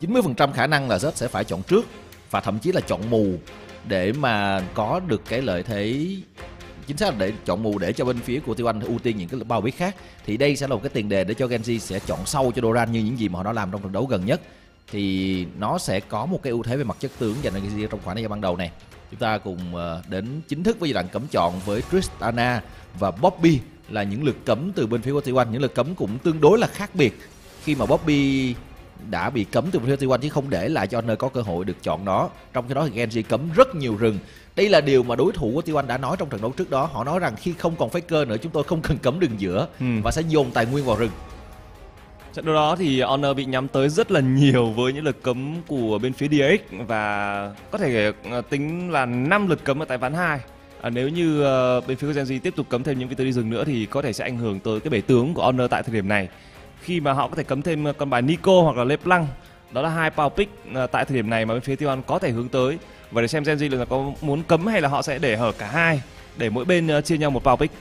90% khả năng là Z sẽ phải chọn trước và thậm chí là chọn mù để mà có được cái lợi thế chính xác là để chọn mù để cho bên phía của Tiêu Anh ưu tiên những cái bao biết khác. Thì đây sẽ là một cái tiền đề để cho Genji sẽ chọn sâu cho Doran như những gì mà họ đã làm trong trận đấu gần nhất. Thì nó sẽ có một cái ưu thế về mặt chất tướng dành cho Genji trong khoảng thời gian ban đầu này. Chúng ta cùng ờ, đến chính thức với giai đoạn cấm chọn với Tristana và Bobby là những lượt cấm từ bên phía của Tiêu Anh. Những lượt cấm cũng tương đối là khác biệt. Khi mà Bobby đã bị cấm từ phía T1 chứ không để lại cho Honor có cơ hội được chọn nó trong khi đó thì Genji cấm rất nhiều rừng đây là điều mà đối thủ của T1 đã nói trong trận đấu trước đó họ nói rằng khi không còn Faker nữa chúng tôi không cần cấm đường giữa Ừ. và sẽ dồn tài nguyên vào rừng Trận đấu đó thì Honor bị nhắm tới rất là nhiều với những lượt cấm của bên phía DX và có thể ờ, tính là 5 lượt cấm ở tại ván 2. À, nếu như ờ, bên phía của Genji tiếp tục cấm thêm những vị đi rừng nữa thì có thể sẽ ảnh hưởng tới cái bể tướng của Honor tại thời điểm này. Khi mà họ có thể cấm thêm ờ, con bài Nico hoặc là LeBlanc đó là hai power pick ờ, tại thời điểm này mà bên phía Tiwan có thể hướng tới. Và để xem Genji là có muốn cấm hay là họ sẽ để hở cả hai, để mỗi bên ờ, chia nhau một power pick.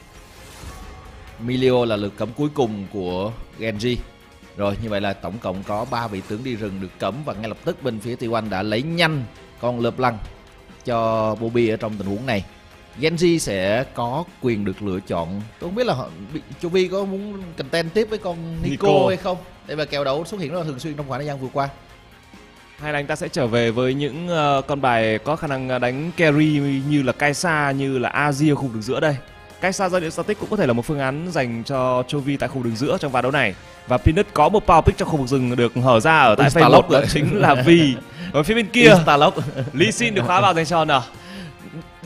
Milio là lượt cấm cuối cùng của Genji rồi, như vậy là tổng cộng có 3 vị tướng đi rừng được cấm và ngay lập tức bên phía Tiwan đã lấy nhanh con LeBlanc cho Bobby ở trong tình huống này. Genji sẽ có quyền được lựa chọn. Tôi không biết là họ bị- Chovy có muốn content tiếp với con Nico, Nico. hay không? Đây là kèo đấu xuất hiện rất là thường xuyên trong khoảng thời gian vừa qua. Hay là anh ta sẽ trở về với những ờ, con bài có khả năng ờ, đánh carry như là Kaisa, như là Azir khu vực giữa đây. Kaisa ra điện static cũng có thể là một phương án dành cho Chovy tại khu vực đường giữa trong ván đấu này. Và Peanut có một power pick trong khu vực rừng được hở ra ở tại Instalock. 1 đó chính là vì ở phía bên kia Instalock. Lee Sin được khóa vào dành cho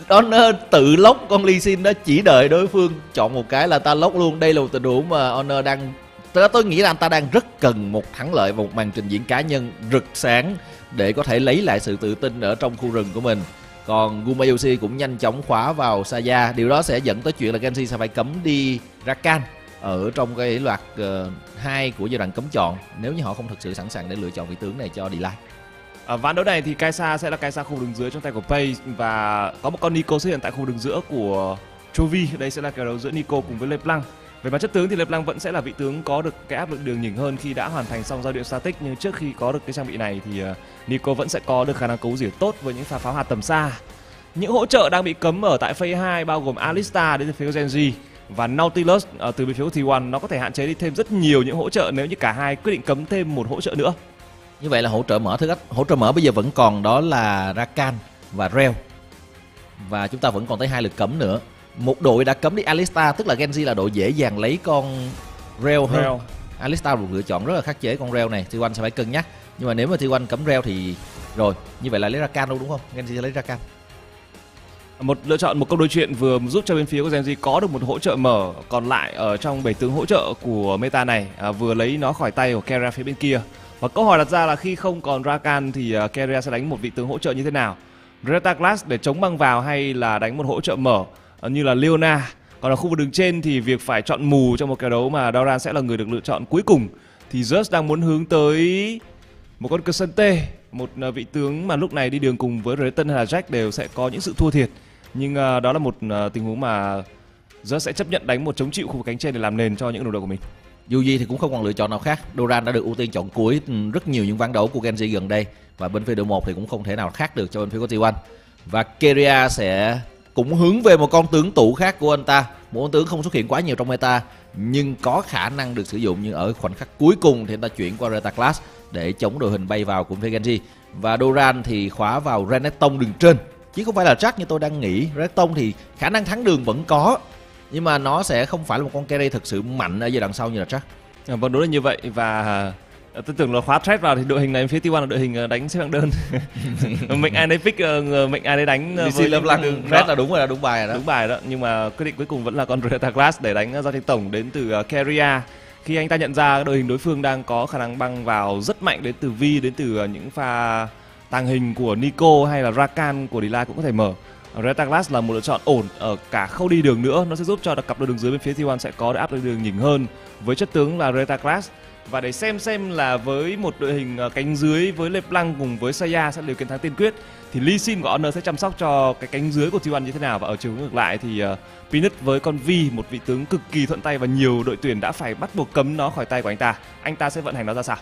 Honor. nó tự lốc con Lee Sin đó chỉ đợi đối phương. Chọn một cái là ta lốc luôn. Đây là một tình huống mà Honor đang tôi, tôi nghĩ là anh ta đang rất cần một thắng lợi và một màn trình diễn cá nhân rực sáng để có thể lấy lại sự tự tin ở trong khu rừng của mình. Còn Gumayushi cũng nhanh chóng khóa vào Saya. Điều đó sẽ dẫn tới chuyện là Genji sẽ phải cấm đi Rakan ở trong cái loạt uh, hai của giai đoạn cấm chọn nếu như họ không thực sự sẵn sàng để lựa chọn vị tướng này cho Delay. Ở ván đấu này thì Kaisa sẽ là Kaisa khu đường dưới trong tay của Pay và có một con Nico xuất hiện tại khu đường giữa của Chovy. Đây sẽ là kèo đấu giữa Nico cùng với LeBlanc. Về mặt chất tướng thì LeBlanc vẫn sẽ là vị tướng có được cái áp lực đường nhỉnh hơn khi đã hoàn thành xong giao điện static, nhưng trước khi có được cái trang bị này thì ờ, Nico vẫn sẽ có được khả năng cấu rỉa tốt với những pha pháo hạt tầm xa. Những hỗ trợ đang bị cấm ở tại phase 2 bao gồm Alista đến từ phía Genji và Nautilus ờ, từ bên phía của T1 nó có thể hạn chế đi thêm rất nhiều những hỗ trợ nếu như cả hai quyết định cấm thêm một hỗ trợ nữa. Như vậy là hỗ trợ mở thứ cách hỗ trợ mở bây giờ vẫn còn đó là Rakan và Rel. Và chúng ta vẫn còn tới hai lượt cấm nữa. Một đội đã cấm đi Alistar tức là Genji là đội dễ dàng lấy con Rel hơn. Rel. Alistar được lựa chọn rất là khắc chế con Rel này, T1 sẽ phải cân nhắc. Nhưng mà nếu mà T1 cấm Rel thì rồi, như vậy là lấy Rakan luôn đúng không? Genji sẽ lấy Rakan. một lựa chọn một câu đối chuyện vừa giúp cho bên phía của Genji có được một hỗ trợ mở còn lại ở trong bảy tướng hỗ trợ của meta này à, vừa lấy nó khỏi tay của Keria phía bên kia và câu hỏi đặt ra là khi không còn Rakan thì uh, Keria sẽ đánh một vị tướng hỗ trợ như thế nào? Greta Glass để chống băng vào hay là đánh một hỗ trợ mở? Ờ, như là Leona. Còn ở khu vực đường trên thì việc phải chọn mù trong một kèo đấu mà Doran sẽ là người được lựa chọn cuối cùng. Thì Zeus đang muốn hướng tới một con Cassante một ờ, vị tướng mà lúc này đi đường cùng với Rayton hay là Jack đều sẽ có những sự thua thiệt. Nhưng đó là một tình huống mà Zeus sẽ chấp nhận đánh một chống chịu khu vực cánh trên để làm nền cho những đồng đội của mình. Dù gì thì cũng không còn lựa chọn nào khác. Doran đã được ưu tiên chọn cuối ừ, rất nhiều những ván đấu của Genji gần đây và bên phía đội 1 thì cũng không thể nào khác được cho bên phía của T1. Và Keria sẽ cũng hướng về một con tướng tủ khác của anh ta, một con tướng không xuất hiện quá nhiều trong meta nhưng có khả năng được sử dụng nhưng ở khoảnh khắc cuối cùng thì anh ta chuyển qua Reta Class để chống đội hình bay vào của phía Genji. Và Doran thì khóa vào Renekton đường trên chứ không phải là Jack như tôi đang nghĩ. Renekton thì khả năng thắng đường vẫn có nhưng mà nó sẽ không phải là một con carry thực sự mạnh ở giai đoạn sau như là Jack. À, vâng đúng là như vậy và ờ, tôi tưởng là khóa thread vào thì đội hình này phía T1 là đội hình ờ, đánh xếp hạng đơn mệnh ai đấy pick ờ, mệnh ai đấy đánh ờ, với đường- Red đó. là đúng rồi là đúng bài rồi đó. đúng bài đó nhưng mà quyết định cuối cùng vẫn là con Reta Glass để đánh giao tranh tổng đến từ Keria khi anh ta nhận ra đội hình đối phương đang có khả năng băng vào rất mạnh đến từ Vi đến từ những pha tàng hình của Nico hay là Rakan của Delay cũng có thể mở Reta Glass là một lựa chọn ổn ở cả khâu đi đường nữa. Nó sẽ giúp cho cặp đôi đường dưới bên phía T1 sẽ có được áp lực đường nhỉnh hơn với chất tướng là Reta Glass và để xem xem là với một đội hình ờ, cánh dưới với LeBlanc cùng với Saya sẽ điều chiến thắng tiên quyết thì Lee Sin của Honor sẽ chăm sóc cho cái cánh dưới của T1 như thế nào. Và ở chiều ngược lại thì ờ, uh, Peanut với con Vi một vị tướng cực kỳ thuận tay và nhiều đội tuyển đã phải bắt buộc cấm nó khỏi tay của anh ta. Anh ta sẽ vận hành nó ra sao?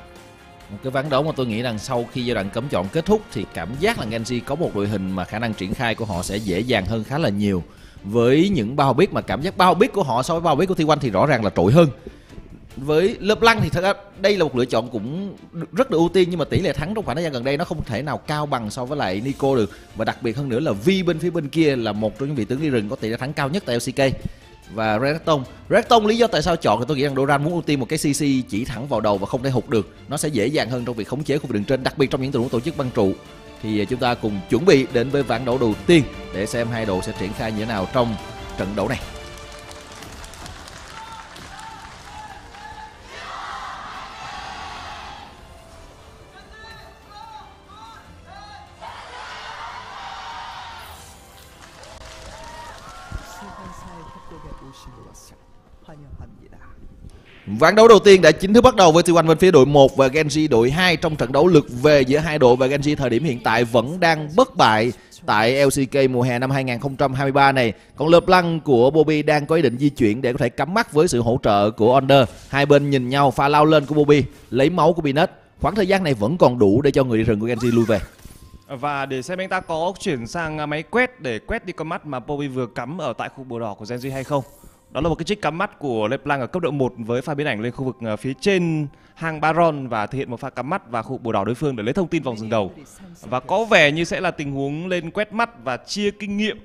Một cái ván đấu mà tôi nghĩ rằng sau khi giai đoạn cấm chọn kết thúc thì cảm giác là Genji có một đội hình mà khả năng triển khai của họ sẽ dễ dàng hơn khá là nhiều. Với những bao biết mà cảm giác bao biết của họ so với bao biết của T1 thì rõ ràng là trội hơn. Với lớp lăng thì thật ra đây là một lựa chọn cũng rất được ưu tiên nhưng mà tỷ lệ thắng trong khoảng thời gian gần đây nó không thể nào cao bằng so với lại Nico được. Và đặc biệt hơn nữa là Vi bên phía bên kia là một trong những vị tướng đi rừng có tỷ lệ thắng cao nhất tại LCK và Redstone Redstone lý do tại sao chọn thì tôi nghĩ rằng Doran muốn ưu tiên một cái CC chỉ thẳng vào đầu và không thể hụt được. Nó sẽ dễ dàng hơn trong việc khống chế khu vực đường trên, đặc biệt trong những tình huống tổ chức băng trụ. Thì à, chúng ta cùng chuẩn bị đến với ván đấu đầu tiên để xem hai đội sẽ triển khai như thế nào trong trận đấu này. Ván đấu đầu tiên đã chính thức bắt đầu với T1 bên phía đội 1 và Genji đội 2 trong trận đấu lượt về giữa hai đội và Genji thời điểm hiện tại vẫn đang bất bại tại LCK mùa hè năm 2023 này. Còn LeBlanc của Bobby đang có ý định di chuyển để có thể cắm mắt với sự hỗ trợ của Under. Hai bên nhìn nhau pha lao lên của Bobby, lấy máu của Binet Khoảng thời gian này vẫn còn đủ để cho người đi rừng của Genji lui về. Và để xem anh ta có chuyển sang máy quét để quét đi con mắt mà Bobby vừa cắm ở tại khu bồ đỏ của Genji hay không. Đó là một cái trích cắm mắt của LeBlanc ở cấp độ 1 với pha biến ảnh lên khu vực ờ, phía trên hang Baron và thực hiện một pha cắm mắt vào khu bồ đỏ đối phương để lấy thông tin vòng dừng đầu. Và có vẻ như sẽ là tình huống lên quét mắt và chia kinh nghiệm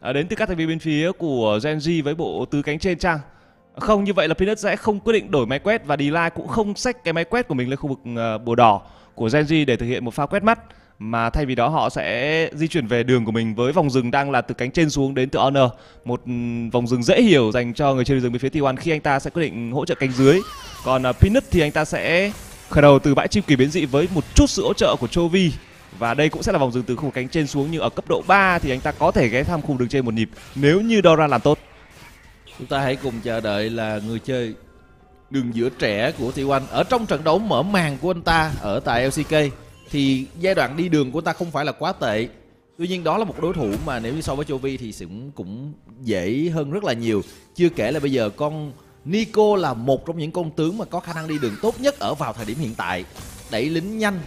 ờ, đến từ các thành viên bên phía của Genji với bộ tứ cánh trên trang. Không, như vậy là Peanut sẽ không quyết định đổi máy quét và Delay cũng không xách cái máy quét của mình lên khu vực ờ, bồ đỏ của Genji để thực hiện một pha quét mắt mà thay vì đó họ sẽ di chuyển về đường của mình với vòng rừng đang là từ cánh trên xuống đến từ Honor. Một ừ, vòng rừng dễ hiểu dành cho người chơi rừng bên phía T1 khi anh ta sẽ quyết định hỗ trợ cánh dưới. Còn uh, Peanut thì anh ta sẽ khởi đầu từ bãi chim kỳ biến dị với một chút sự hỗ trợ của Chovy và đây cũng sẽ là vòng rừng từ khu cánh trên xuống nhưng ở cấp độ 3 thì anh ta có thể ghé thăm khu đường trên một nhịp nếu như Dora làm tốt. Chúng ta hãy cùng chờ đợi là người chơi đường giữa trẻ của T1 ở trong trận đấu mở màn của anh ta ở tại LCK thì giai đoạn đi đường của ta không phải là quá tệ. Tuy nhiên đó là một đối thủ mà nếu như so với Chovy thì cũng cũng dễ hơn rất là nhiều. Chưa kể là bây giờ con Nico là một trong những con tướng mà có khả năng đi đường tốt nhất ở vào thời điểm hiện tại. Đẩy lính nhanh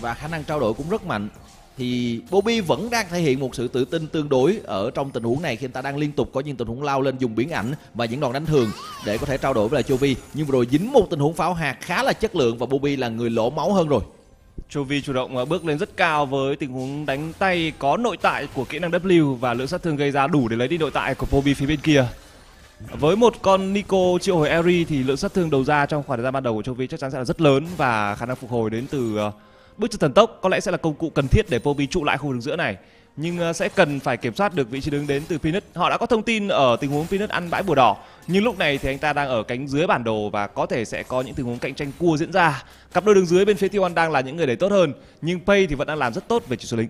và khả năng trao đổi cũng rất mạnh. Thì Bobby vẫn đang thể hiện một sự tự tin tương đối ở trong tình huống này khi anh ta đang liên tục có những tình huống lao lên dùng biến ảnh và những đòn đánh thường để có thể trao đổi với lại Chovy nhưng vừa rồi dính một tình huống pháo hạt khá là chất lượng và Bobby là người lỗ máu hơn rồi. Chovy chủ động à, bước lên rất cao với tình huống đánh tay có nội tại của kỹ năng W và lượng sát thương gây ra đủ để lấy đi nội tại của Pobi phía bên kia. Với một con Nico triệu hồi Eri thì lượng sát thương đầu ra trong khoảng thời gian ban đầu của Chovy chắc chắn sẽ là rất lớn và khả năng phục hồi đến từ à, bước chân thần tốc có lẽ sẽ là công cụ cần thiết để Pobi trụ lại khu vực giữa này nhưng ờ, sẽ cần phải kiểm soát được vị trí đứng đến từ Phoenix. Họ đã có thông tin ở tình huống Phoenix ăn bãi bùa đỏ, nhưng lúc này thì anh ta đang ở cánh dưới bản đồ và có thể sẽ có những tình huống cạnh tranh cua diễn ra. Cặp đôi đường dưới bên phía T1 đang là những người đẩy tốt hơn, nhưng Pay thì vẫn đang làm rất tốt về chỉ số lính.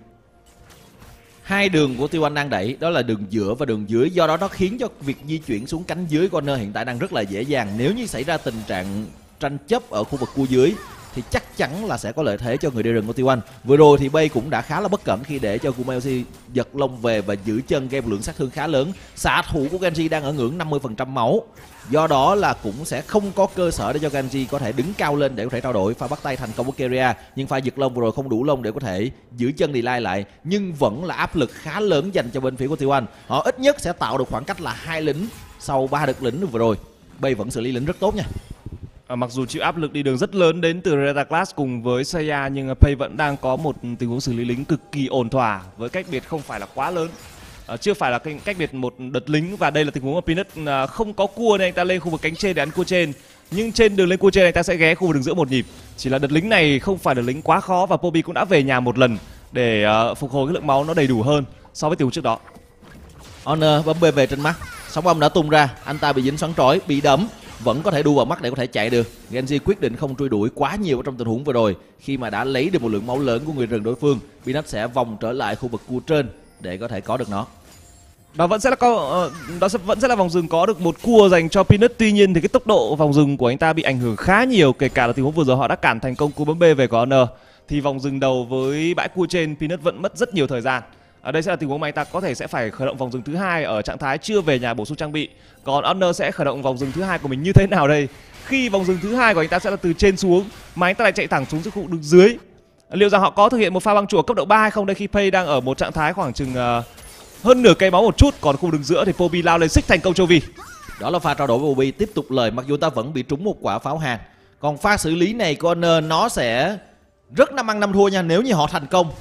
Hai đường của T1 đang đẩy đó là đường giữa và đường dưới, do đó nó khiến cho việc di chuyển xuống cánh dưới corner hiện tại đang rất là dễ dàng. Nếu như xảy ra tình trạng tranh chấp ở khu vực cua dưới thì chắc chắn là sẽ có lợi thế cho người đi rừng của T1. Vừa rồi thì Bay cũng đã khá là bất cẩn khi để cho Kumayoshi giật lông về và giữ chân gây một lượng sát thương khá lớn. Xạ thủ của Genji đang ở ngưỡng 50% máu. Do đó là cũng sẽ không có cơ sở để cho Genji có thể đứng cao lên để có thể trao đổi pha bắt tay thành công của Keria, nhưng pha giật lông vừa rồi không đủ lông để có thể giữ chân Delay lại, nhưng vẫn là áp lực khá lớn dành cho bên phía của T1. Họ ít nhất sẽ tạo được khoảng cách là hai lính sau ba đợt lính vừa rồi. Bay vẫn xử lý lính rất tốt nha. À, mặc dù chịu áp lực đi đường rất lớn đến từ Reda Class cùng với Saya nhưng à, Pay vẫn đang có một tình huống xử lý lính cực kỳ ổn thỏa với cách biệt không phải là quá lớn. À, chưa phải là cách biệt một đợt lính và đây là tình huống mà Peanut à, không có cua nên anh ta lên khu vực cánh trên để ăn cua trên. Nhưng trên đường lên cua trên anh ta sẽ ghé khu vực đường giữa một nhịp. Chỉ là đợt lính này không phải đợt lính quá khó và Poppy cũng đã về nhà một lần để uh, phục hồi cái lượng máu nó đầy đủ hơn so với tình huống trước đó. Honor bấm bê về trên mắt. Sóng âm đã tung ra. Anh ta bị dính xoắn trói bị đấm vẫn có thể đu vào mắt để có thể chạy được. Genji quyết định không truy đuổi quá nhiều trong tình huống vừa rồi khi mà đã lấy được một lượng máu lớn của người rừng đối phương. Binat sẽ vòng trở lại khu vực cua trên để có thể có được nó. Đó vẫn sẽ là có ờ, đó sẽ, vẫn sẽ là vòng rừng có được một cua dành cho Peanut tuy nhiên thì cái tốc độ vòng rừng của anh ta bị ảnh hưởng khá nhiều, kể cả là tình huống vừa rồi họ đã cản thành công cú bấm B về của Honor thì vòng rừng đầu với bãi cua trên Peanut vẫn mất rất nhiều thời gian ở đây sẽ là tình huống mà anh ta có thể sẽ phải khởi động vòng rừng thứ hai ở trạng thái chưa về nhà bổ sung trang bị. Còn Honor sẽ khởi động vòng rừng thứ hai của mình như thế nào đây? Khi vòng dừng thứ hai của anh ta sẽ là từ trên xuống mà anh ta lại chạy thẳng xuống giữa khu đứng dưới. Liệu rằng họ có thực hiện một pha băng chùa cấp độ 3 hay không? Đây khi Pay đang ở một trạng thái khoảng chừng uh, hơn nửa cây máu một chút còn khu đứng đường giữa thì Pobi lao lên xích thành công châu Vi đó là pha trao đổi với Bobby tiếp tục lời mặc dù ta vẫn bị trúng một quả pháo hàn còn pha xử lý này của Honor nó sẽ rất năm ăn năm thua nha nếu như họ thành công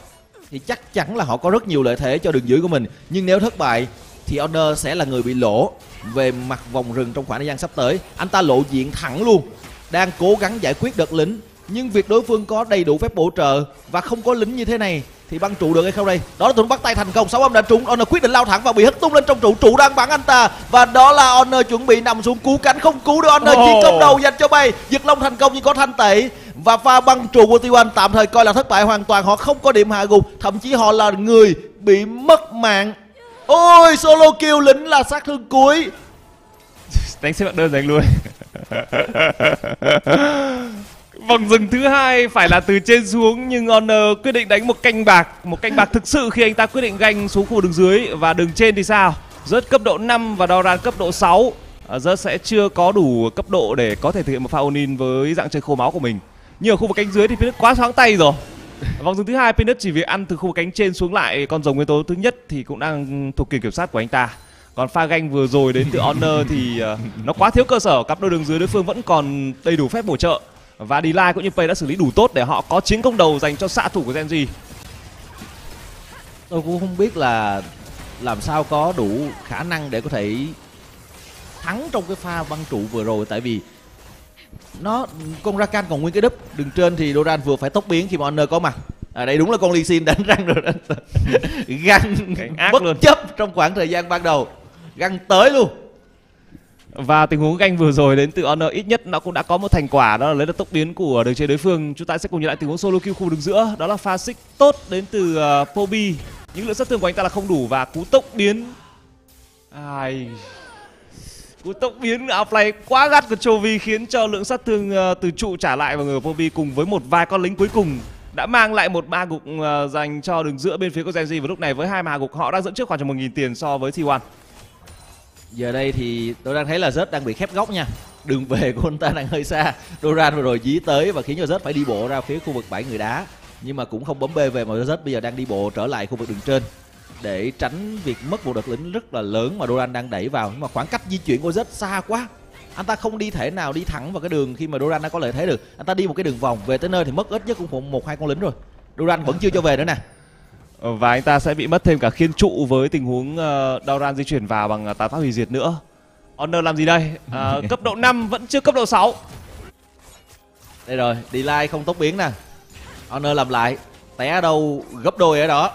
thì chắc chắn là họ có rất nhiều lợi thế cho đường dưới của mình. Nhưng nếu thất bại thì Honor sẽ là người bị lỗ về mặt vòng rừng trong khoảng thời gian sắp tới. Anh ta lộ diện thẳng luôn đang cố gắng giải quyết đợt lính. Nhưng việc đối phương có đầy đủ phép bổ trợ và không có lính như thế này thì băng trụ được hay không đây? Đó là tuấn bắt tay thành công sáu âm đã trúng. Honor quyết định lao thẳng và bị hất tung lên trong trụ. Trụ đang bắn anh ta. Và đó là honor chuẩn bị nằm xuống cứu cánh không cứu được honor oh. chỉ công đầu dành cho bay. Giật long thành công nhưng có thanh tẩy và pha băng trù của T1 tạm thời coi là thất bại hoàn toàn họ không có điểm hạ gục thậm chí họ là người bị mất mạng ôi solo kill lính là sát thương cuối đánh xếp đơn giành luôn Vòng dừng thứ hai phải là từ trên xuống nhưng Honor quyết định đánh một canh bạc, một canh bạc thực sự khi anh ta quyết định ganh xuống khu đường dưới và đường trên thì sao? Rớt cấp độ 5 và Doran cấp độ 6. À, Rớt sẽ chưa có đủ cấp độ để có thể thực hiện một pha Onin với dạng chơi khô máu của mình. Nhưng ở khu vực cánh dưới thì Phoenix quá sáng tay rồi. Vòng dừng thứ hai Phoenix chỉ việc ăn từ khu vực cánh trên xuống lại con rồng nguyên tố thứ nhất thì cũng đang thuộc quyền kiểm soát của anh ta. Còn pha ganh vừa rồi đến từ Honor thì uh, nó quá thiếu cơ sở, cặp đôi đường dưới đối phương vẫn còn đầy đủ phép bổ trợ và Dila cũng như Pay đã xử lý đủ tốt để họ có chiến công đầu dành cho xạ thủ của Genji. Tôi cũng không biết là làm sao có đủ khả năng để có thể thắng trong cái pha băng trụ vừa rồi tại vì nó con Rakan còn nguyên cái đúp đường trên thì Doran vừa phải tốc biến khi mà Honor có mặt à đây đúng là con Lee Sin đánh răng rồi đó găng bất luôn. chấp trong khoảng thời gian ban đầu găng tới luôn và tình huống ganh vừa rồi đến từ Honor ít nhất nó cũng đã có một thành quả đó là lấy được tốc biến của đường chơi đối phương. Chúng ta sẽ cùng nhìn lại tình huống solo kill khu đường giữa. Đó là pha xích tốt đến từ uh, Pobi. Những lượng sát thương của anh ta là không đủ và cú tốc biến ai cú tốc biến offline quá gắt của Chovy khiến cho lượng sát thương uh, từ trụ trả lại vào người của cùng với một vài con lính cuối cùng đã mang lại một ma gục uh, dành cho đường giữa bên phía của Genji. Và lúc này với hai ma gục họ đang dẫn trước khoảng chừng 1000 tiền so với T1 giờ đây thì tôi đang thấy là Zed đang bị khép góc nha. Đường về của anh ta đang hơi xa. Doran vừa rồi dí tới và khiến cho Zed phải đi bộ ra phía khu vực bãi người đá. Nhưng mà cũng không bấm bê về mà Zed bây giờ đang đi bộ trở lại khu vực đường trên để tránh việc mất một đợt lính rất là lớn mà Doran đang đẩy vào nhưng mà khoảng cách di chuyển của Zed xa quá anh ta không đi thể nào đi thẳng vào cái đường khi mà Doran đã có lợi thế được anh ta đi một cái đường vòng về tới nơi thì mất ít nhất cũng một hai con lính rồi Doran vẫn chưa cho về nữa nè Ờ, và anh ta sẽ bị mất thêm cả khiên trụ với tình huống uh, Dauran di chuyển vào bằng uh, tàn pháp hủy diệt nữa. Honor làm gì đây? Uh, cấp độ 5 vẫn chưa cấp độ 6. Đây rồi, delay không tốc biến nè. Honor làm lại, té đâu gấp đôi ở đó.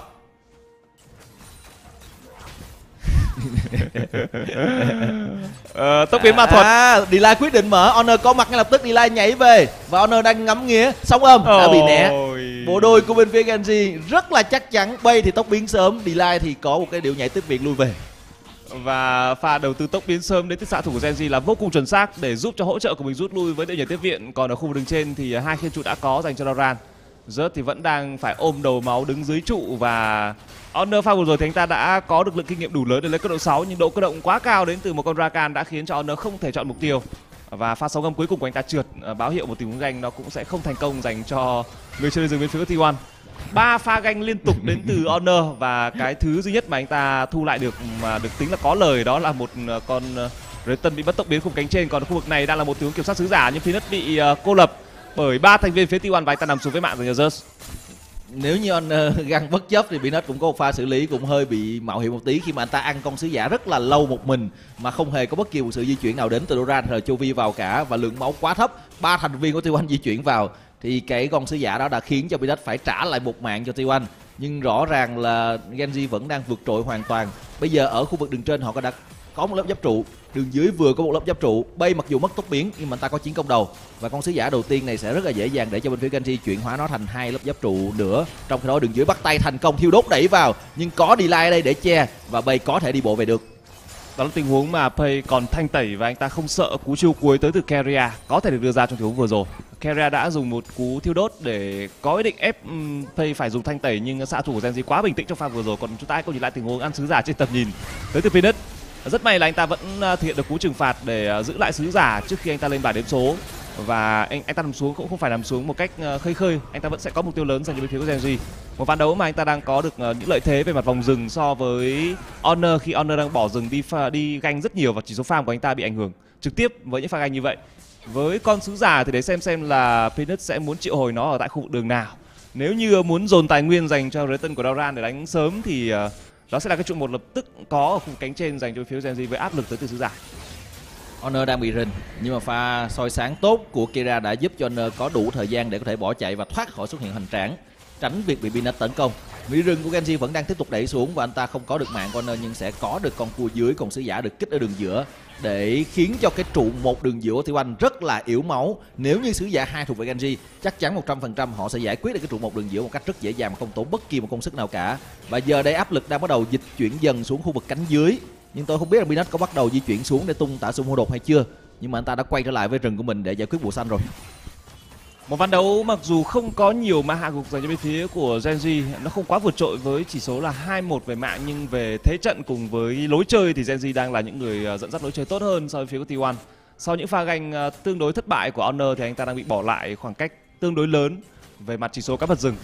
Ờ, tốc biến ma thuật. À, Delay quyết định mở. Honor có mặt ngay lập tức Delay nhảy về. Và Honor đang ngắm nghía. Sóng âm đã bị né. Bộ đôi của bên phía Genji rất là chắc chắn. Bay thì tốc biến sớm. Delay thì có một cái điệu nhảy tiếp việc lui về. Và pha đầu tư tốc biến sớm đến từ xạ thủ của Genji là vô cùng chuẩn xác để giúp cho hỗ trợ của mình rút lui với đội nhảy tiếp viện. Còn ở khu vực đường trên thì hai khiên trụ đã có dành cho Doran Rớt thì vẫn đang phải ôm đầu máu đứng dưới trụ và Honor pha vừa rồi thì anh ta đã có được lượng kinh nghiệm đủ lớn để lấy cấp độ 6 nhưng độ cơ động quá cao đến từ một con Rakan đã khiến cho Honor không thể chọn mục tiêu. Và pha sóng âm cuối cùng của anh ta trượt à, báo hiệu một tình huống ganh nó cũng sẽ không thành công dành cho người chơi rừng bên phía T1 ba pha ganh liên tục đến từ Honor và cái thứ duy nhất mà anh ta thu lại được mà được tính là có lời đó là một à, con à, Reton bị bất tốc biến khung cánh trên. Còn khu vực này đang là một huống kiểm soát sứ giả nhưng Phoenix bị cô lập bởi ba thành viên phía T1 và anh ta nằm xuống với mạng rồi Zeus. Nếu như anh uh, găng bất chấp thì Binet cũng có một pha xử lý cũng hơi bị mạo hiểm một tí khi mà anh ta ăn con sứ giả rất là lâu một mình mà không hề có bất kỳ một sự di chuyển nào đến. Từ Doran hay Chu Vi vào cả và lượng máu quá thấp. Ba thành viên của T1 di chuyển vào thì cái con sứ giả đó đã khiến cho Binet phải trả lại một mạng cho T1 nhưng rõ ràng là Genji vẫn đang vượt trội hoàn toàn. Bây giờ ở khu vực đường trên họ có đã có một lớp giáp trụ. Đường dưới vừa có một lớp giáp trụ. Bay mặc dù mất tốc biến nhưng mà ta có chiến công đầu. Và con sứ giả đầu tiên này sẽ rất là dễ dàng để cho bên phía Genji chuyển hóa nó thành hai lớp giáp trụ nữa. Trong khi đó đường dưới bắt tay thành công thiêu đốt đẩy vào. Nhưng có delay ở đây để che và bay có thể đi bộ về được. Đó là tình huống mà Pay còn thanh tẩy và anh ta không sợ cú chiêu cuối tới từ Keria. Có thể được đưa ra trong tình huống vừa rồi. Keria đã dùng một cú thiêu đốt để có ý định ép um, Pay phải dùng thanh tẩy nhưng xạ thủ của Genji quá bình tĩnh trong pha vừa rồi. Còn chúng ta hãy cùng nhìn lại tình huống ăn sứ giả trên tầm nhìn. Tới từ Phoenix rất may là anh ta vẫn à, thực hiện được cú trừng phạt để à, giữ lại sứ giả trước khi anh ta lên bảng điểm số. Và anh anh ta nằm xuống cũng không phải nằm xuống một cách à, khơi khơi. Anh ta vẫn sẽ có mục tiêu lớn dành cho bên phía của Genji một ván đấu mà anh ta đang có được những lợi thế về mặt vòng rừng so với Honor khi Honor đang bỏ rừng đi pha, đi ganh rất nhiều và chỉ số farm của anh ta bị ảnh hưởng trực tiếp với những pha ganh như vậy. Với con sứ giả thì để xem xem là Peanut sẽ muốn triệu hồi nó ở tại khu vực đường nào. Nếu như muốn dồn tài nguyên dành cho Rayton của Doran để đánh sớm thì đó sẽ là cái trụ một lập tức có ở khu cánh trên dành cho phiếu Genji với áp lực tới từ sứ giả. Honor đang bị rình, nhưng mà pha soi sáng tốt của Kira đã giúp cho Honor có đủ thời gian để có thể bỏ chạy và thoát khỏi xuất hiện hành tráng tránh việc bị Binat tấn công. Mỹ rừng của Genji vẫn đang tiếp tục đẩy xuống và anh ta không có được mạng của Honor nhưng sẽ có được con cua dưới, còn sứ giả được kích ở đường giữa để khiến cho cái trụ một đường giữa của Anh rất là yếu máu. Nếu như sứ giả hai thuộc về Genji, chắc chắn 100% họ sẽ giải quyết được cái trụ một đường giữa một cách rất dễ dàng mà không tốn bất kỳ một công sức nào cả. Và giờ đây áp lực đang bắt đầu dịch chuyển dần xuống khu vực cánh dưới. Nhưng tôi không biết là Binat có bắt đầu di chuyển xuống để tung tả xung hô đột hay chưa, nhưng mà anh ta đã quay trở lại với rừng của mình để giải quyết vụ xanh rồi một ván đấu mặc dù không có nhiều mã hạ gục dành cho bên phía của Genji nó không quá vượt trội với chỉ số là 2-1 về mạng, nhưng về thế trận cùng với lối chơi thì Genji đang là những người ờ, dẫn dắt lối chơi tốt hơn so với phía của T1 sau những pha ganh ờ, tương đối thất bại của Honor thì anh ta đang bị bỏ lại khoảng cách tương đối lớn về mặt chỉ số các vật rừng.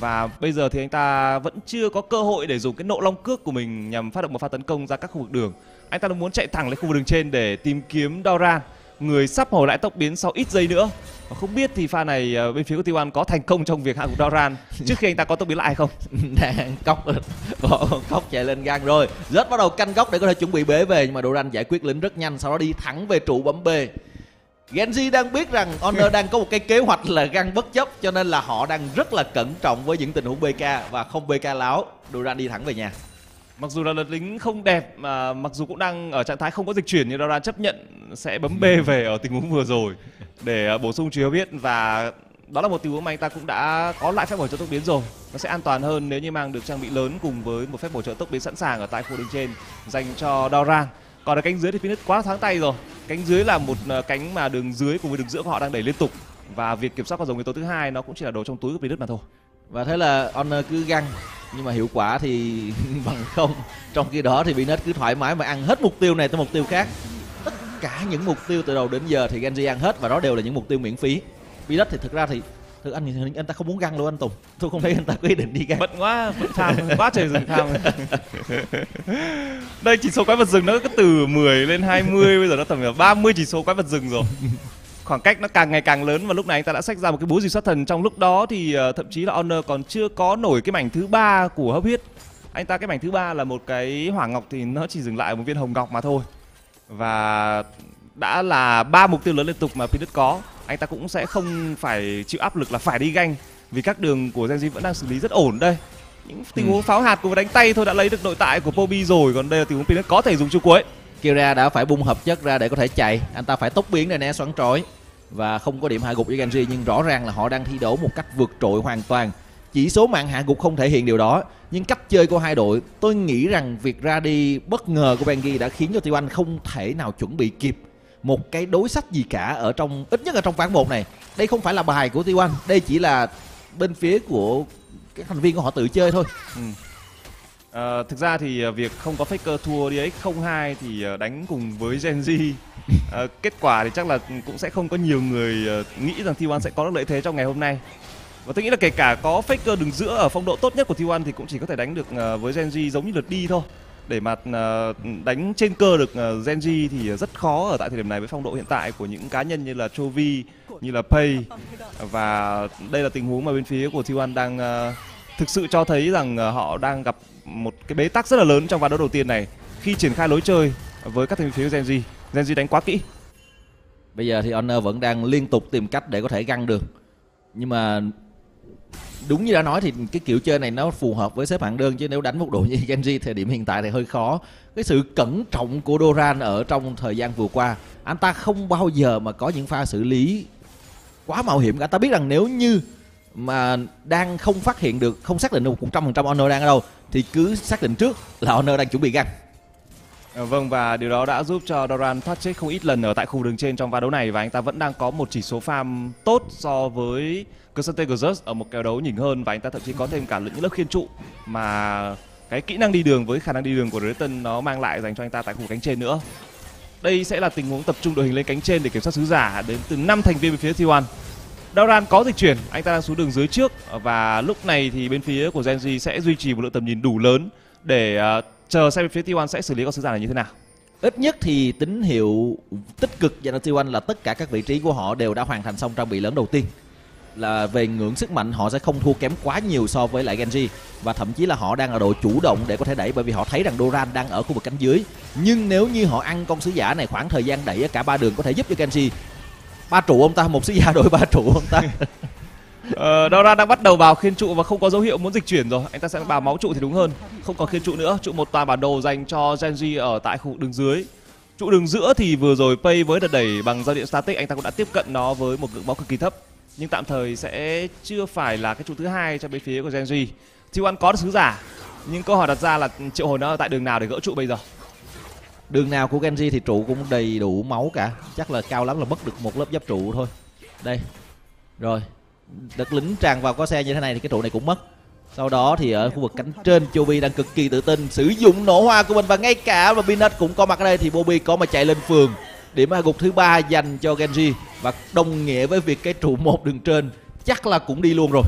Và bây giờ thì anh ta vẫn chưa có cơ hội để dùng cái nộ long cước của mình nhằm phát động một pha tấn công ra các khu vực đường. Anh ta đang muốn chạy thẳng lên khu vực đường trên để tìm kiếm Doran người sắp hồi lại tốc biến sau ít giây nữa. Và không biết thì pha này ờ, bên phía của T1 có thành công trong việc hạ gục Doran. Trước khi anh ta có tốc biến lại không? Đang cóc cóc chạy lên gan rồi. Rất bắt đầu canh góc để có thể chuẩn bị bế về, nhưng mà Doran giải quyết lính rất nhanh, sau đó đi thẳng về trụ bấm B. Genji đang biết rằng Honor đang có một cái kế hoạch là găng bất chấp cho nên là họ đang rất là cẩn trọng với những tình huống BK và không BK láo. Doran đi thẳng về nhà. Mặc dù là lượt lính không đẹp, mà mặc dù cũng đang ở trạng thái không có dịch chuyển, nhưng Doran chấp nhận sẽ bấm B về ở tình huống vừa rồi để à, bổ sung chiếu biết. Và đó là một tình huống mà anh ta cũng đã có lại phép bổ trợ tốc biến rồi. Nó sẽ an toàn hơn nếu như mang được trang bị lớn cùng với một phép bổ trợ tốc biến sẵn sàng ở tại khu đường trên dành cho Doran còn ở cánh dưới thì Phoenix quá thoáng tay rồi. Cánh dưới là một à, cánh mà đường dưới cùng với đường giữa của họ đang đẩy liên tục. Và việc kiểm soát con rồng yếu tố thứ hai, nó cũng chỉ là đồ trong túi của Phoenix mà thôi và thế là Honor cứ găng. Nhưng mà hiệu quả thì bằng không. Trong khi đó thì Phoenix cứ thoải mái mà ăn hết mục tiêu này tới mục tiêu khác. Tất cả những mục tiêu từ đầu đến giờ thì Genji ăn hết và đó đều là những mục tiêu miễn phí. Phoenix thì thực ra thì, thực anh anh ta không muốn găng luôn anh Tùng. Tôi không thấy anh ta có ý định đi găng. Bận quá, bận tham, quá trời rừng tham. Đây chỉ số quái vật rừng nó cứ từ 10 lên 20 bây giờ nó tầm là 30 chỉ số quái vật rừng rồi khoảng cách nó càng ngày càng lớn và lúc này anh ta đã xách ra một cái búa gì sát thần. Trong lúc đó thì uh, thậm chí là honor còn chưa có nổi cái mảnh thứ ba của hấp huyết. Anh ta cái mảnh thứ ba là một cái hỏa ngọc thì nó chỉ dừng lại một viên hồng ngọc mà thôi. Và đã là ba mục tiêu lớn liên tục mà Phoenix có anh ta cũng sẽ không phải chịu áp lực là phải đi ganh vì các đường của Genji vẫn đang xử lý rất ổn đây. Những tình huống ừ. pháo hạt cùng với đánh tay thôi đã lấy được nội tại của Pobi rồi còn đây là tình huống Phoenix có thể dùng chiêu cuối. Kira đã phải bung hợp chất ra để có thể chạy. Anh ta phải tốc biến để né xoắn trối và không có điểm hạ gục với Genji, nhưng rõ ràng là họ đang thi đấu một cách vượt trội hoàn toàn. Chỉ số mạng hạ gục không thể hiện điều đó, nhưng cách chơi của hai đội, tôi nghĩ rằng việc ra đi bất ngờ của Bengi đã khiến cho Tiêu Anh không thể nào chuẩn bị kịp một cái đối sách gì cả ở trong, ít nhất là trong ván một này. Đây không phải là bài của Tiêu Anh, đây chỉ là bên phía của các thành viên của họ tự chơi thôi. Ừ. À, thực ra thì ờ, việc không có faker thua DX02 thì ờ, đánh cùng với Gen Z. À, kết quả thì chắc là cũng sẽ không có nhiều người nghĩ rằng T1 sẽ có được lợi thế trong ngày hôm nay. Và tôi nghĩ là kể cả có faker đứng giữa ở phong độ tốt nhất của T1 thì cũng chỉ có thể đánh được với Gen Z giống như lượt đi thôi. Để mà đánh trên cơ được uh, Genji thì rất khó ở tại thời điểm này với phong độ hiện tại của những cá nhân như là Chovy, như là Pay và đây là tình huống mà bên phía của T1 đang thực sự cho thấy rằng họ đang gặp một cái bế tắc rất là lớn trong ván đấu đầu tiên này khi triển khai lối chơi với các thành phía Genji. Genji đánh quá kỹ. Bây giờ thì Honor vẫn đang liên tục tìm cách để có thể găng được. Nhưng mà đúng như đã nói thì cái kiểu chơi này nó phù hợp với xếp hạng đơn, chứ nếu đánh một đội như Genji thời điểm hiện tại thì hơi khó cái sự cẩn trọng của Doran ở trong thời gian vừa qua, anh ta không bao giờ mà có những pha xử lý quá mạo hiểm cả ta biết rằng nếu như mà đang không phát hiện được, không xác định được một trăm phần trăm Honor đang ở đâu thì cứ xác định trước là Honor đang chuẩn bị găng ờ, vâng và điều đó đã giúp cho Doran thoát chết không ít lần ở tại khu đường trên trong ván đấu này, và anh ta vẫn đang có một chỉ số farm tốt so với Crescente Gersus ở một kèo đấu nhỉnh hơn, và anh ta thậm chí có thêm cả những lớp khiên trụ mà cái kỹ năng đi đường với khả năng đi đường của Rayton nó mang lại dành cho anh ta tại khu cánh trên nữa. Đây sẽ là tình huống tập trung đội hình lên cánh trên để kiểm soát sứ giả đến từ năm thành viên bên phía T1. Doran có dịch chuyển, anh ta đang xuống đường dưới trước. Và lúc này thì bên phía của Genji sẽ duy trì một lượng tầm nhìn đủ lớn để uh, chờ xem phía T1 sẽ xử lý con sứ giả này như thế nào. Ít nhất thì tín hiệu tích cực dành cho T1 là tất cả các vị trí của họ đều đã hoàn thành xong trang bị lớn đầu tiên. Là về ngưỡng sức mạnh họ sẽ không thua kém quá nhiều so với lại Genji và thậm chí là họ đang ở độ chủ động để có thể đẩy bởi vì họ thấy rằng Doran đang ở khu vực cánh dưới. Nhưng nếu như họ ăn con sứ giả này khoảng thời gian đẩy ở cả ba đường có thể giúp cho Genji ba trụ ông ta một sĩ gia đổi ba trụ ông ta Ờ, Dora đang bắt đầu vào khiên trụ và không có dấu hiệu muốn dịch chuyển rồi. Anh ta sẽ vào máu trụ thì đúng hơn. Không còn khiên trụ nữa. Trụ một toàn bản đồ dành cho Genji ở tại khu đường dưới. Trụ đường giữa thì vừa rồi Pay với đợt đẩy bằng giao điện static anh ta cũng đã tiếp cận nó với một lượng máu cực kỳ thấp nhưng tạm thời sẽ chưa phải là cái trụ thứ hai cho bên phía của Genji. T1 có được sứ giả nhưng câu hỏi đặt ra là triệu hồi nó ở tại đường nào để gỡ trụ bây giờ? Đường nào của Genji thì trụ cũng đầy đủ máu cả. Chắc là cao lắm là mất được một lớp giáp trụ thôi. Đây. Rồi. Đợt lính tràn vào có xe như thế này thì cái trụ này cũng mất. Sau đó thì ở khu vực cánh trên Chobi đang cực kỳ tự tin sử dụng nổ hoa của mình và ngay cả và Peanut cũng có mặt ở đây thì Bobby có mà chạy lên phường. Điểm hạ gục thứ ba dành cho Genji và đồng nghĩa với việc cái trụ một đường trên chắc là cũng đi luôn rồi.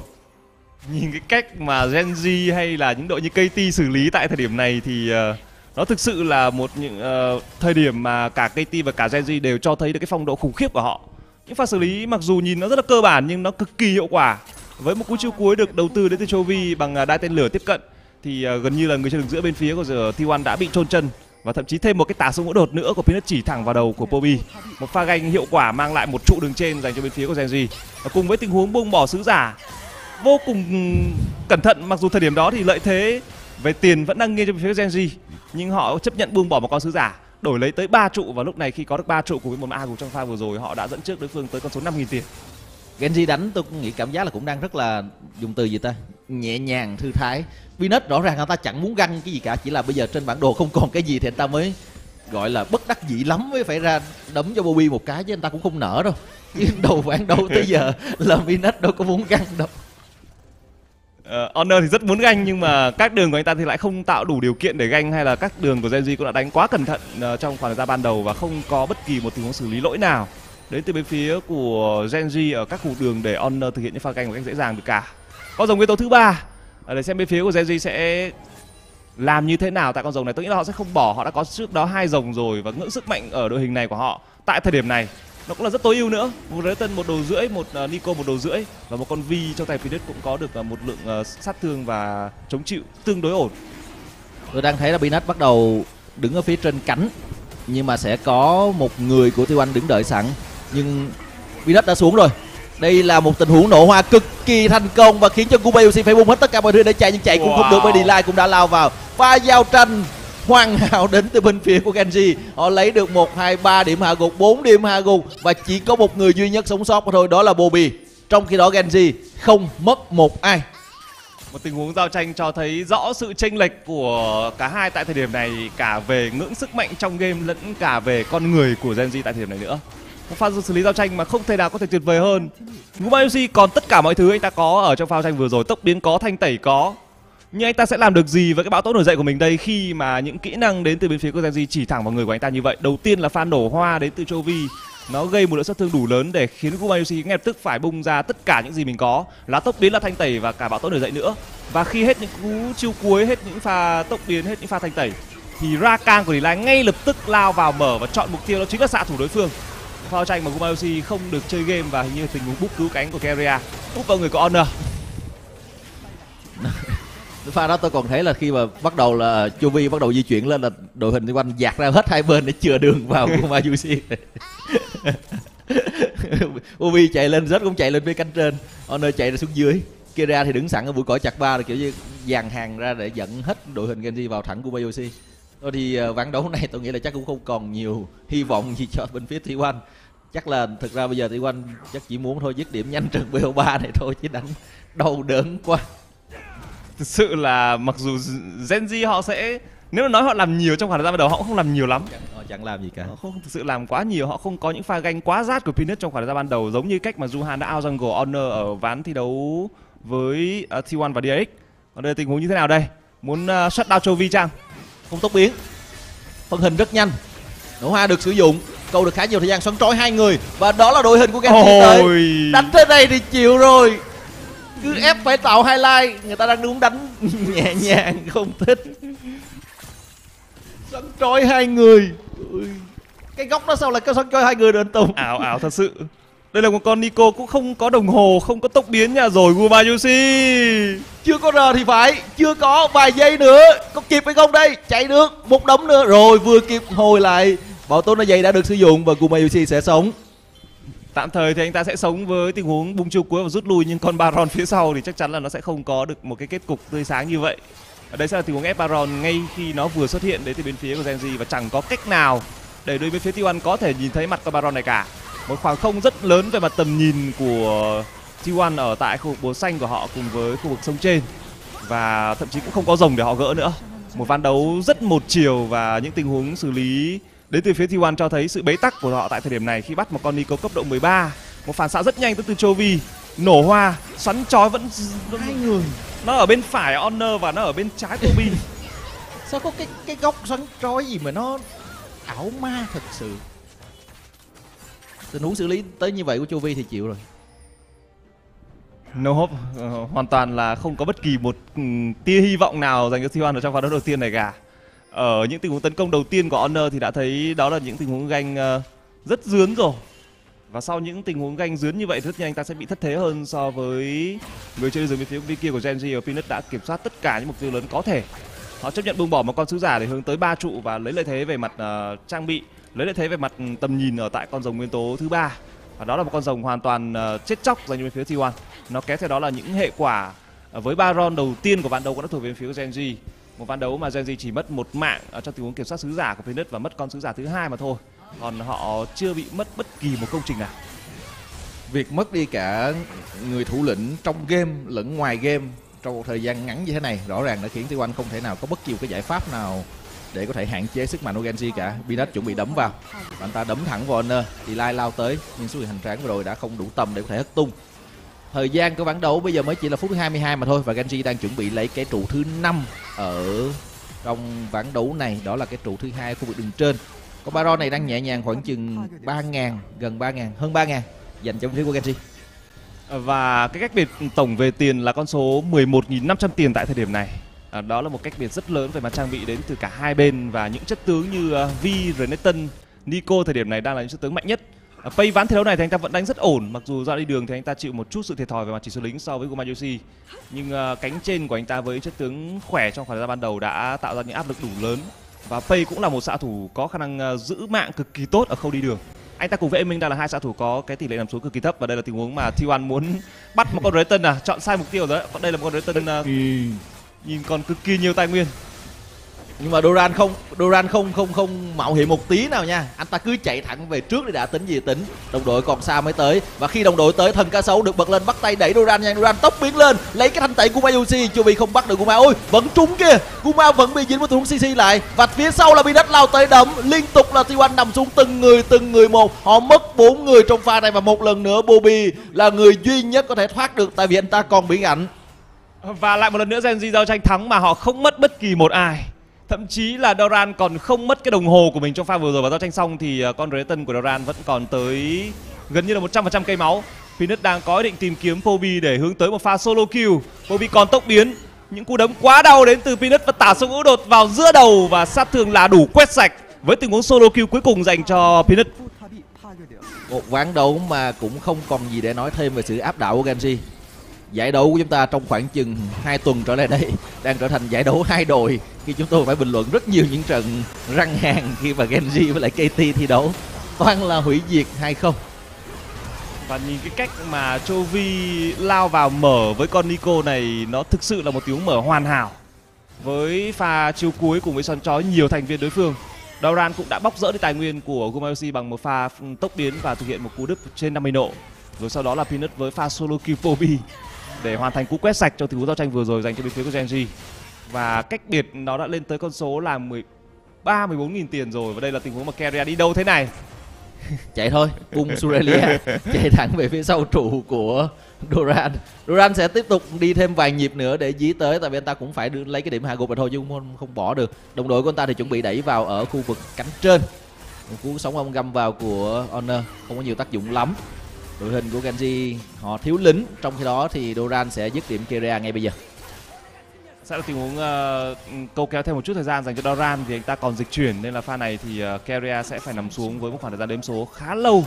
Nhìn cái cách mà Genji hay là những đội như KT xử lý tại thời điểm này thì uh, nó thực sự là một những uh, thời điểm mà cả KT và cả Genji đều cho thấy được cái phong độ khủng khiếp của họ. Những pha xử lý mặc dù nhìn nó rất là cơ bản nhưng nó cực kỳ hiệu quả. Với một cú chiêu cuối được đầu tư đến từ Chovy bằng uh, đai tên lửa tiếp cận thì uh, gần như là người chơi đường giữa bên phía của giờ T1 đã bị trôn chân và thậm chí thêm một cái tả súng ngũ đột nữa của Peanut chỉ thẳng vào đầu của Pobi. Một pha ganh hiệu quả mang lại một trụ đường trên dành cho bên phía của Genji. Và cùng với tình huống buông bỏ sứ giả vô cùng cẩn thận mặc dù thời điểm đó thì lợi thế về tiền vẫn đang nghiêng cho bên phía Genji nhưng họ chấp nhận buông bỏ một con sứ giả, đổi lấy tới 3 trụ. Và lúc này khi có được 3 trụ cùng với một A trong pha vừa rồi, họ đã dẫn trước đối phương tới con số 5.000 tiền. Genji đánh, tôi cũng nghĩ cảm giác là cũng đang rất là dùng từ gì ta? Nhẹ nhàng, thư thái. Venus rõ ràng người ta chẳng muốn găng cái gì cả, chỉ là bây giờ trên bản đồ không còn cái gì thì anh ta mới gọi là bất đắc dĩ lắm, mới phải ra đấm cho Bobby một cái chứ anh ta cũng không nở đâu. Chứ đầu ván đâu tới giờ là Venus đâu có muốn găng đâu. Uh, Honor thì rất muốn ganh nhưng mà các đường của anh ta thì lại không tạo đủ điều kiện để ganh hay là các đường của Genji cũng đã đánh quá cẩn thận uh, trong khoảng thời gian ban đầu và không có bất kỳ một tình huống xử lý lỗi nào. Đến từ bên phía của Genji ở các khu đường để Honor thực hiện những pha ganh một cách dễ dàng được cả. Con rồng nguyên tố thứ ba. Ờ, để xem bên phía của Genji sẽ làm như thế nào tại con rồng này. Tôi nghĩ là họ sẽ không bỏ họ đã có trước đó hai rồng rồi và ngưỡng sức mạnh ở đội hình này của họ tại thời điểm này nó cũng là rất tối ưu nữa. Một rế tân một đầu rưỡi một uh, nico một đầu rưỡi. Và một con vi trong tay Phoenix cũng có được uh, một lượng uh, sát thương và chống chịu tương đối ổn. Tôi đang thấy là Peanut bắt đầu đứng ở phía trên cánh nhưng mà sẽ có một người của Tiêu Anh đứng đợi sẵn. Nhưng Peanut đã xuống rồi. Đây là một tình huống nổ hoa cực kỳ thành công và khiến cho Kuba phải bung hết tất cả mọi thứ để chạy nhưng chạy cũng wow. không được. Bởi Delay cũng đã lao vào. Pha giao tranh hoàn hảo đến từ bên phía của Genji. Họ lấy được một, hai, ba điểm hạ gục 4 điểm hạ gục và chỉ có một người duy nhất sống sót thôi, đó là Bobby. Trong khi đó Genji không mất một ai. Một tình huống giao tranh cho thấy rõ sự chênh lệch của cả hai tại thời điểm này, cả về ngưỡng sức mạnh trong game lẫn cả về con người của Genji tại thời điểm này nữa. Một pha xử lý giao tranh mà không thể nào có thể tuyệt vời hơn. Gumayushi còn tất cả mọi thứ anh ta có ở trong pha giao tranh vừa rồi. Tốc biến có, thanh tẩy có nhưng anh ta sẽ làm được gì với cái bão tố nổi dậy của mình đây khi mà những kỹ năng đến từ bên phía của Genji chỉ thẳng vào người của anh ta như vậy? Đầu tiên là pha nổ hoa đến từ Chovy, nó gây một lượng sát thương đủ lớn để khiến Gumayushi ngay lập tức phải bung ra tất cả những gì mình có. Lá tốc biến là thanh tẩy và cả bão tố nổi dậy nữa. Và khi hết những cú chiêu cuối hết những pha tốc biến hết những pha thanh tẩy thì Rakan của Delay ngay lập tức lao vào mở và chọn mục tiêu đó chính là xạ thủ đối phương. Pha tranh mà Gumayushi không được chơi game và hình như tình huống búp cứu cánh của Keria búp vào người của Honor pha đó tôi còn thấy là khi mà bắt đầu là chu vi bắt đầu di chuyển lên là đội hình quanh dạt ra hết hai bên để chừa đường vào của Mayushi Ubi chạy lên rất cũng chạy lên phía cánh trên. Honor chạy ra xuống dưới. Kira thì đứng sẵn ở bụi cỏ chặt ba là kiểu như dàn hàng ra để dẫn hết đội hình Genji vào thẳng của Bayoshi Thôi thì ờ, ván đấu này tôi nghĩ là chắc cũng không còn nhiều hy vọng gì cho bên phía T1 Chắc là thực ra bây giờ T1 chắc chỉ muốn thôi dứt điểm nhanh trận BO3 này thôi chứ đánh đau đớn quá thực sự là mặc dù Gen Z họ sẽ nếu mà nói họ làm nhiều trong khoảng thời gian ban đầu họ cũng không làm nhiều lắm. Họ chẳng làm gì cả. Họ không thực sự làm quá nhiều họ không có những pha ganh quá rát của Peanut trong khoảng thời gian ban đầu giống như cách mà Juhan đã out jungle honor ở ván thi đấu với uh, T1 và DRX còn đây là tình huống như thế nào đây? Muốn uh, shut down Chovy chăng? Không tốc biến. Phân hình rất nhanh. Nổ hoa được sử dụng. Câu được khá nhiều thời gian xoắn trói hai người. Và đó là đội hình của Genji tới. Đánh thế này thì chịu rồi cứ ép phải tạo highlight người ta đang muốn đánh. Nhẹ nhàng không thích. Xoắn trói hai người. Cái góc đó sao lại có xoắn trói hai người được anh tùng? Ảo ảo thật sự. Đây là một con Nico cũng không có đồng hồ không có tốc biến nha. Rồi Gumayushi chưa có r thì phải chưa có vài giây nữa. Có kịp hay không đây? Chạy được một đống nữa. Rồi vừa kịp hồi lại. Bảo tồn là dây đã được sử dụng và Gumayushi sẽ sống tạm thời thì anh ta sẽ sống với tình huống bung chiêu cuối và rút lui, nhưng con Baron phía sau thì chắc chắn là nó sẽ không có được một cái kết cục tươi sáng như vậy. Ở đây sẽ là tình huống ép Baron ngay khi nó vừa xuất hiện đến từ bên phía của Genji và chẳng có cách nào để đối bên phía T1 có thể nhìn thấy mặt con Baron này cả. Một khoảng không rất lớn về mặt tầm nhìn của T1 ở tại khu vực búa xanh của họ cùng với khu vực sông trên. Và thậm chí cũng không có rồng để họ gỡ nữa. Một ván đấu rất một chiều và những tình huống xử lý đến từ phía T1 cho thấy sự bế tắc của họ tại thời điểm này khi bắt một con Nico cấp độ 13 một phản xạ rất nhanh tới từ Chovy. Nổ hoa xoắn chói vẫn hai người. Nó ở bên phải Honor và nó ở bên trái Toby. Sao có cái cái góc xoắn trói gì mà nó ảo ma thật sự? Tình huống xử lý tới như vậy của Chu Vi thì chịu rồi. No hope uh, hoàn toàn là không có bất kỳ một um, tia hy vọng nào dành cho T1 ở trong ván đấu đầu tiên này cả ở những tình huống tấn công đầu tiên của Honor thì đã thấy đó là những tình huống ganh ờ, rất dướn rồi. Và sau những tình huống ganh dướn như vậy rất nhanh anh ta sẽ bị thất thế hơn so với người chơi dưới bên phía bên kia của Genji và Peanut đã kiểm soát tất cả những mục tiêu lớn có thể. Họ chấp nhận buông bỏ một con sứ giả để hướng tới ba trụ và lấy lợi thế về mặt uh, trang bị lấy lợi thế về mặt ừ, tầm nhìn ở tại con rồng nguyên tố thứ ba. Và đó là một con rồng hoàn toàn uh, chết chóc dành cho bên phía T1 nó kéo theo đó là những hệ quả uh, với Baron đầu tiên của ván đấu cũng đã thuộc về phía Genji một ván đấu mà Genji chỉ mất một mạng ở trong tình huống kiểm soát sứ giả của Peanut và mất con sứ giả thứ hai mà thôi còn họ chưa bị mất bất kỳ một công trình nào việc mất đi cả người thủ lĩnh trong game lẫn ngoài game trong một thời gian ngắn như thế này rõ ràng đã khiến Tiêu Anh không thể nào có bất kỳ một cái giải pháp nào để có thể hạn chế sức mạnh của Genji cả. Binet chuẩn bị đấm vào. bạn anh ta đấm thẳng vào Honor. Thì Lai lao tới, nhưng số người hành tráng vừa rồi đã không đủ tầm để có thể hất tung. Thời gian của bản đấu bây giờ mới chỉ là phút thứ 22 mà thôi và Genji đang chuẩn bị lấy cái trụ thứ 5 ở trong ván đấu này đó là cái trụ thứ hai khu vực đường trên. Con Baron này đang nhẹ nhàng khoảng chừng 3.000 gần 3.000 hơn 3.000 dành cho phía của Genji. Và cái cách biệt tổng về tiền là con số 11.500 tiền tại thời điểm này. À, đó là một cách biệt rất lớn về mặt trang bị đến từ cả hai bên và những chất tướng như à, uh, Vi, Renekton, Nico thời điểm này đang là những chất tướng mạnh nhất. À, Pay ván thi đấu này thì anh ta vẫn đánh rất ổn, mặc dù ra đi đường thì anh ta chịu một chút sự thiệt thòi về mặt chỉ số lính so với Gumayushi. Nhưng uh, cánh trên của anh ta với chất tướng khỏe trong khoảng thời gian ban đầu đã tạo ra những áp lực đủ lớn. Và Pay cũng là một xạ thủ có khả năng uh, giữ mạng cực kỳ tốt ở khâu đi đường. Anh ta cùng với Minh đang là hai xạ thủ có cái tỷ lệ nằm xuống cực kỳ thấp và đây là tình huống mà T1 muốn bắt một con Renekton à. Chọn sai mục tiêu rồi đấy. Còn đây là một con Renekton uh, nhìn còn cực kỳ nhiều tài nguyên nhưng mà Duran không Duran không không không mạo hiểm một tí nào nha. Anh ta cứ chạy thẳng về trước để đã, tính gì tính. Đồng đội còn xa mới tới. Và khi đồng đội tới thần cá sấu được bật lên bắt tay đẩy Duran nha. Duran tốc biến lên, lấy cái thanh tẩy của Mayushi chưa vì không bắt được Guma ôi, vẫn trúng kia Guma vẫn bị dính với tình CC lại. Và phía sau là bị đất lao tới đấm. Liên tục là T1 nằm xuống từng người từng người một. Họ mất bốn người trong pha này và một lần nữa Bobby là người duy nhất có thể thoát được, tại vì anh ta còn bị ảnh và lại một lần nữa Genji giao tranh thắng mà họ không mất bất kỳ một ai. Thậm chí là Doran còn không mất cái đồng hồ của mình trong pha vừa rồi và giao tranh xong thì à, con Renekton của Doran vẫn còn tới gần như là 100% cây máu. Phoenix đang có ý định tìm kiếm Pobi để hướng tới một pha solo kill. Pobi còn tốc biến, những cú đấm quá đau đến từ Phoenix và tả sông ngũ đột vào giữa đầu và sát thương là đủ quét sạch với tình huống solo kill cuối cùng dành cho Phoenix. Một ván đấu mà cũng không còn gì để nói thêm về sự áp đảo của Genji giải đấu của chúng ta trong khoảng chừng 2 tuần trở lại đây đang trở thành giải đấu hai đội khi chúng tôi phải bình luận rất nhiều những trận răng hàng khi mà Genji với lại KT thi đấu. Toàn là hủy diệt hay không. Và nhìn cái cách mà Chovy lao vào mở với con Nico này, nó thực sự là một tiếng mở hoàn hảo. Với pha chiêu cuối cùng với son chói, nhiều thành viên đối phương. Doran cũng đã bóc rỡ đi tài nguyên của Gumayoshi bằng một pha tốc biến và thực hiện một cú đứt trên 50 độ rồi sau đó là Peanut với pha solo kill để hoàn thành cú quét sạch trong tình huống giao tranh vừa rồi dành cho bên phía của Genji và cách biệt nó đã lên tới con số là 13 14 nghìn tiền rồi. Và đây là tình huống mà Keria đi đâu thế này? Chạy thôi cung Surelia. Chạy thẳng về phía sau trụ của Duran Duran sẽ tiếp tục đi thêm vài nhịp nữa để dí tới tại vì anh ta cũng phải đưa, lấy cái điểm hạ gục mà thôi chứ không, không bỏ được. Đồng đội của anh ta thì chuẩn bị đẩy vào ở khu vực cánh trên. Một cú sóng ông găm vào của Honor không có nhiều tác dụng lắm đội hình của Genji họ thiếu lính. Trong khi đó thì Doran sẽ dứt điểm Keria ngay bây giờ. Sẽ là tình huống uh, câu kéo thêm một chút thời gian dành cho Doran vì anh ta còn dịch chuyển nên là pha này thì ờ, uh, Keria sẽ phải nằm xuống với một khoảng thời gian đếm số khá lâu.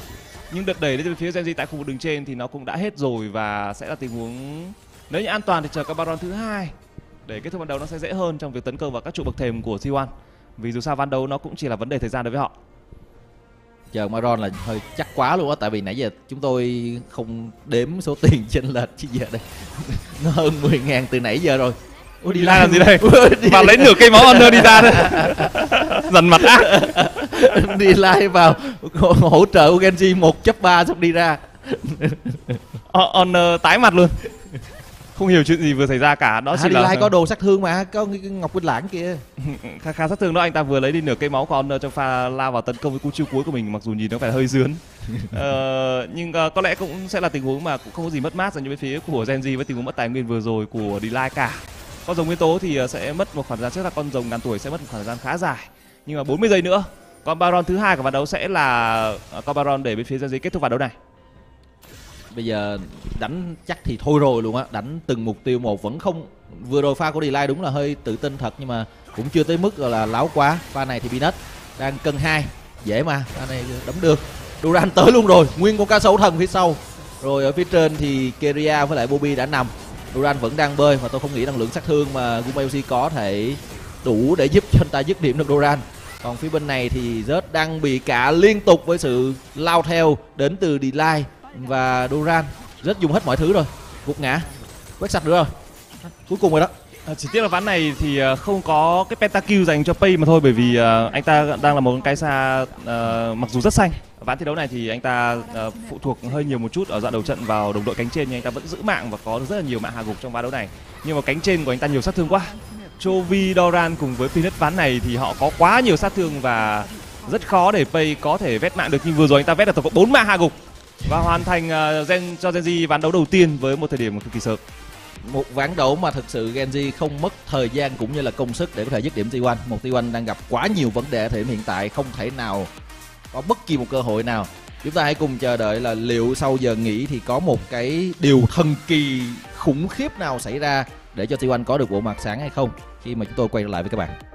Nhưng đợt đẩy lên phía Genji tại khu vực đường trên thì nó cũng đã hết rồi và sẽ là tình huống nếu như an toàn thì chờ các baron thứ hai. Để kết thúc ban đấu nó sẽ dễ hơn trong việc tấn công vào các trụ bậc thềm của C1 vì dù sao ban đấu nó cũng chỉ là vấn đề thời gian đối với họ chờ Maron là hơi chắc quá luôn á tại vì nãy giờ chúng tôi không đếm số tiền chênh lệch chứ giờ đây. Nó hơn 10 ngàn từ nãy giờ rồi. Ủa, đi ra làm gì đây? Vào lấy nửa cây máu honor đi ra đây. Dần mặt ác. Đi live vào hỗ trợ Genji một chấp ba xong đi ra. Honor tái mặt luôn không hiểu chuyện gì vừa xảy ra cả. Đó chỉ là lại có đồ sát thương mà có ngọc quỳnh lãng kia. Khá khá sát thương đó anh ta vừa lấy đi nửa cây máu của honor trong pha lao vào tấn công với cú chiêu cuối của mình mặc dù nhìn nó phải hơi dướn. Ờ, nhưng uh, có lẽ cũng sẽ là tình huống mà cũng không có gì mất mát dành cho bên phía của Genji với tình huống mất tài nguyên vừa rồi của Delay cả. Con rồng nguyên tố thì ờ, sẽ mất một khoảng thời gian trước là con rồng ngàn tuổi sẽ mất một khoảng thời gian khá dài. Nhưng mà 40 giây nữa con baron thứ hai của ván đấu sẽ là ờ, con baron để bên phía Genji kết thúc ván đấu này bây giờ đánh chắc thì thôi rồi luôn á. Đánh từng mục tiêu một vẫn không vừa rồi pha của Delay đúng là hơi tự tin thật nhưng mà cũng chưa tới mức là, láo quá. Pha này thì Binet đang cân hai. Dễ mà, pha này đấm được. Duran tới luôn rồi, nguyên con cá sấu thần phía sau. Rồi ở phía trên thì Keria với lại Bobby đã nằm. Duran vẫn đang bơi và tôi không nghĩ năng lượng sát thương mà Gumayoshi có thể đủ để giúp cho anh ta dứt điểm được Duran. Còn phía bên này thì Zed đang bị cả liên tục với sự lao theo đến từ Delay và Duran rất dùng hết mọi thứ rồi. Gục ngã. Quét sạch nữa rồi. Cuối cùng rồi đó. À, chỉ tiếc là ván này thì à, không có cái pentakill dành cho Pay mà thôi bởi vì uh, anh ta đang là một cái xa uh, mặc dù rất xanh. Ván thi đấu này thì anh ta uh, phụ thuộc hơi nhiều một chút ở đoạn đầu trận vào đồng đội cánh trên nhưng anh ta vẫn giữ mạng và có rất là nhiều mạng hạ gục trong ván đấu này. Nhưng mà cánh trên của anh ta nhiều sát thương quá. Chovy Doran cùng với Peanut ván này thì họ có quá nhiều sát thương và rất khó để Pay có thể vét mạng được. Nhưng vừa rồi anh ta vét được tổng cộng 4 mạng hạ gục và hoàn thành uh, gen cho Genji ván đấu đầu tiên với một thời điểm cực kỳ sớm. Một ván đấu mà thực sự Genji không mất thời gian cũng như là công sức để có thể dứt điểm T1 một T1 đang gặp quá nhiều vấn đề ở thời điểm hiện tại không thể nào có bất kỳ một cơ hội nào. Chúng ta hãy cùng chờ đợi là liệu sau giờ nghỉ thì có một cái điều thần kỳ khủng khiếp nào xảy ra để cho T1 có được bộ mặt sáng hay không khi mà chúng tôi quay trở lại với các bạn.